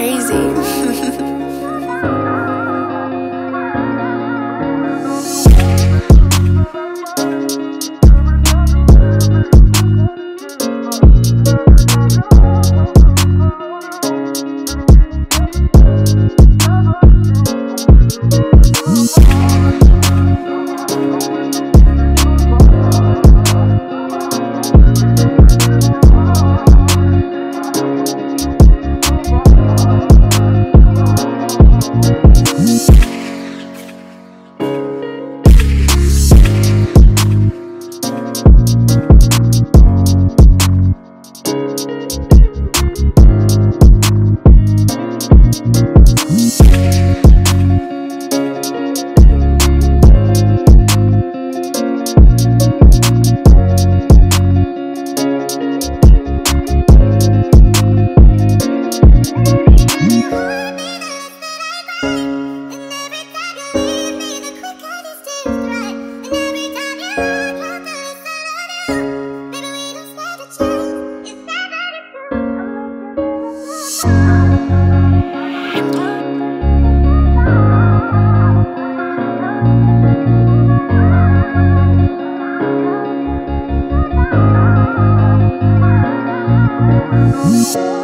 crazy. You.